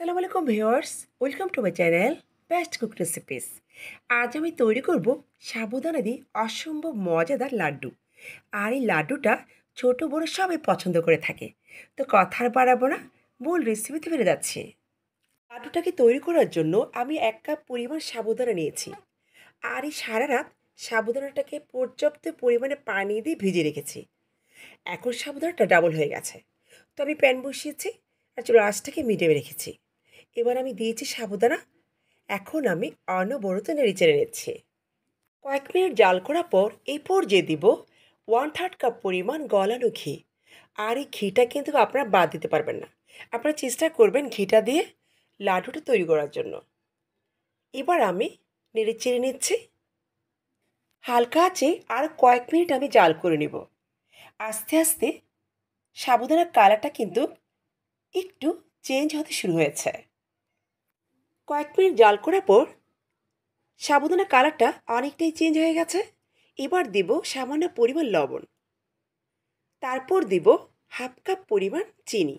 সালামু আলাইকুম viewers welcome to my channel best cook recipes আজ আমি তৈরি করব সাবুদানা দিয়ে অসম্ভব মজাদার লাড্ডু। আর এই লাড্ডুটা ছোট, বড় সবাই পছন্দ করে থাকে। তো কথার বাড়াবো না, মূল রেসিপিতে ফিরে যাচ্ছে। লাড্ডুটাকে তৈরি করার জন্য আমি এক কাপ পরিমাণ সাবুদানা নিয়েছি। আর এই সারা রাত সাবুদানাটাকে পর্যাপ্ত পরিমাণে পানি দিয়ে ভিজে রেখেছি। এখন সাবুদানাটা ডাবল হয়ে গেছে। তো আমি প্যান বসিয়েছি আর চলো আঁচটাকে মিডিয়ামে রেখেছি। এবার আমি দিয়েছি সাবুদানা। এখন আমি অনবরত নেড়ে চেড়ে নিচ্ছি। কয়েক মিনিট জাল করার পর এই পর্যায়ে দিব ওয়ান থার্ড কাপ পরিমাণ গলানো ঘি। আর এই ঘিটা কিন্তু আপনারা বাদ দিতে পারবেন না। আপনারা চেষ্টা করবেন ঘিটা দিয়ে লাড্ডুটা তৈরি করার জন্য। এবার আমি নেড়ে চেড়ে নিচ্ছি। হালকা আছে আর কয়েক মিনিট আমি জাল করে নিব। আস্তে আস্তে সাবুদানার কালারটা কিন্তু একটু চেঞ্জ হতে শুরু হয়েছে। কয়েক মিনিট জাল করার পর সাবুদানা কালারটা অনেকটাই চেঞ্জ হয়ে গেছে। এবার দেব সামান্য পরিমাণ লবণ। তারপর দেব হাফ কাপ পরিমাণ চিনি।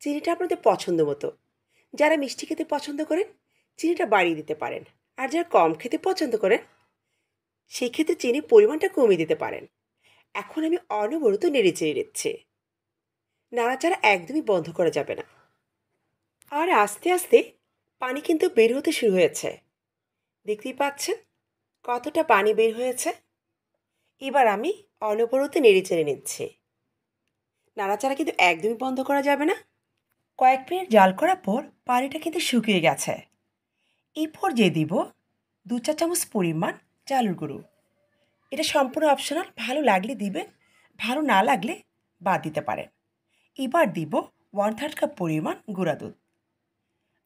চিনিটা আপনাদের পছন্দ মতো। যারা মিষ্টি খেতে পছন্দ করেন, চিনিটা বাড়িয়ে দিতে পারেন। আর যারা কম খেতে পছন্দ করেন সেই ক্ষেত্রে চিনির পরিমাণটা কমিয়ে দিতে পারেন। এখন আমি অনবরত নেড়ে চেড়ে দিচ্ছি। নাড়াচাড়া একদমই বন্ধ করা যাবে না। আর আস্তে আস্তে পানি কিন্তু বের হতে শুরু হয়েছে। দেখতেই পাচ্ছেন কতটা পানি বের হয়েছে। এবার আমি অনবরতে নেড়ে চেড়ে নিচ্ছি। নাড়াচাড়া কিন্তু একদমই বন্ধ করা যাবে না। কয়েক মিনিট জাল করার পর পানিটা কিন্তু শুকিয়ে গেছে। এরপর যে দিব দু চা চামচ পরিমাণ চালুর গুঁড়ো। এটা সম্পূর্ণ অপশনাল ভালো লাগলে দিবেন, ভালো না লাগলে বাদ দিতে পারেন। এবার দিব ওয়ান থার্ড কাপ পরিমাণ গুঁড়া দুধ।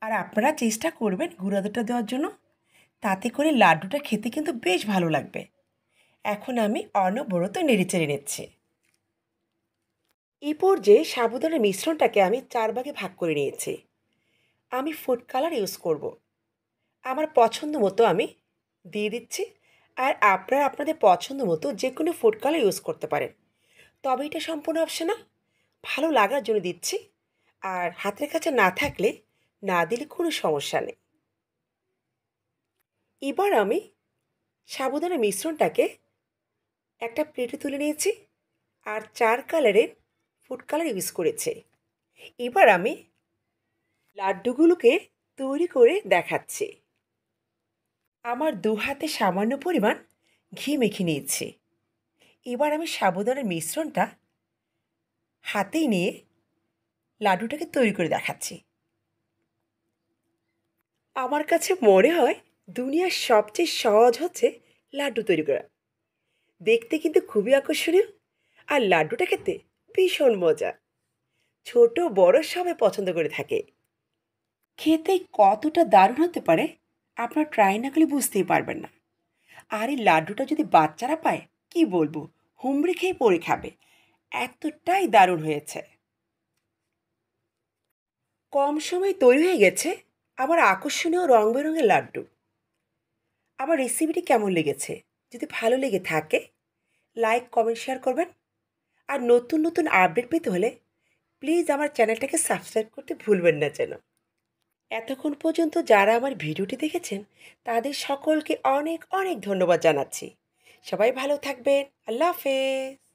আর আপনারা চেষ্টা করবেন গুঁড়া দুধটা দেওয়ার জন্য। তাতে করে লাড্ডুটা খেতে কিন্তু বেশ ভালো লাগবে। এখন আমি অনবরত নেড়ে চেড়ে নিচ্ছি। এই পর্যায়ে সাবুদানার মিশ্রণটাকে আমি চার ভাগে ভাগ করে নিয়েছি। আমি ফুড কালার ইউজ করব। আমার পছন্দ মতো আমি দিয়ে দিচ্ছি আর আপনারা আপনাদের পছন্দ মতো যে কোনো ফুড কালার ইউজ করতে পারেন। তবে এটা সম্পূর্ণ অপশনাল ভালো লাগার জন্য দিচ্ছি। আর হাতের কাছে না থাকলে না দিলে কোনো সমস্যা নেই। এবার আমি সাবুদানা মিশ্রণটাকে একটা প্লেটে তুলে নিয়েছি আর চার কালারের ফুড কালার ইউজ করেছে। এবার আমি লাড্ডুগুলোকে তৈরি করে দেখাচ্ছি। আমার দু হাতে সামান্য পরিমাণ ঘি মেখে নিয়েছি। এবার আমি সাবুদানার মিশ্রণটা হাতেই নিয়ে লাড্ডুটাকে তৈরি করে দেখাচ্ছি। আমার কাছে মনে হয় দুনিয়ার সবচেয়ে সহজ হচ্ছে লাড্ডু তৈরি করা। দেখতে কিন্তু খুবই আকর্ষণীয় আর লাড্ডুটা খেতে ভীষণ মজা। ছোট, বড় সবাই পছন্দ করে থাকে। খেতে কতটা দারুণ হতে পারে আপনার ট্রাই না করলে বুঝতেই পারবেন না। আর এই লাড্ডুটা যদি বাচ্চারা পায়, কি বলব? হুমড়ি খেয়ে পড়ে খাবে। এতটাই দারুণ হয়েছে। কম সময় তৈরি হয়ে গেছে আবার আকর্ষণীয় রং বেরঙের লাড্ডু। আমার রেসিপিটি কেমন লেগেছে? যদি ভালো লেগে থাকে লাইক কমেন্ট শেয়ার করবেন। আর নতুন নতুন আপডেট পেতে হলে প্লিজ আমার চ্যানেলটাকে সাবস্ক্রাইব করতে ভুলবেন না যেন। এতক্ষণ পর্যন্ত যারা আমার ভিডিওটি দেখেছেন, তাদের সকলকে অনেক অনেক ধন্যবাদ জানাচ্ছি। সবাই ভালো থাকবেন। আল্লাহ হাফেজ।